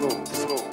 smooth, smooth.